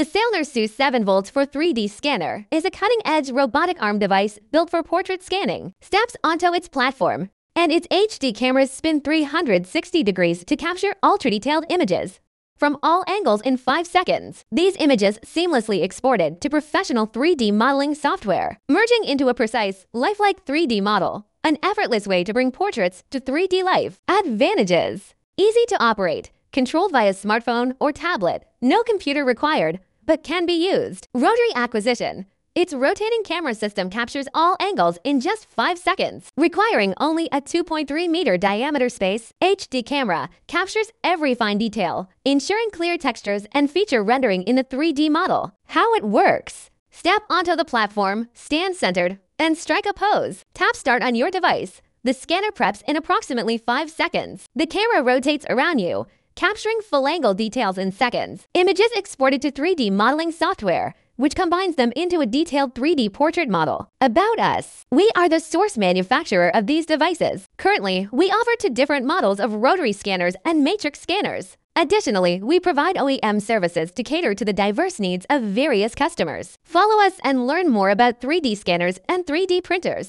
The Sailner SU 7 volts for 3D scanner is a cutting-edge robotic arm device built for portrait scanning. Steps onto its platform, and its HD cameras spin 360 degrees to capture ultra-detailed images from all angles in 5 seconds. These images seamlessly exported to professional 3D modeling software, merging into a precise, lifelike 3D model. An effortless way to bring portraits to 3D life. Advantages. Easy to operate controlled via smartphone or tablet. No computer required, but can be used. Rotary acquisition. Its rotating camera system captures all angles in just 5 seconds, requiring only a 2.3 meter diameter space. HD camera captures every fine detail, ensuring clear textures and feature rendering in the 3D model. How it works. Step onto the platform, stand centered, and strike a pose. Tap start on your device. The scanner preps in approximately 5 seconds. The camera rotates around you, capturing angle details in seconds. Images exported to 3D modeling software, which combines them into a detailed 3D portrait model. About us. We are the source manufacturer of these devices. Currently, we offer two different models of rotary scanners and matrix scanners. Additionally, we provide OEM services to cater to the diverse needs of various customers. Follow us and learn more about 3D scanners and 3D printers.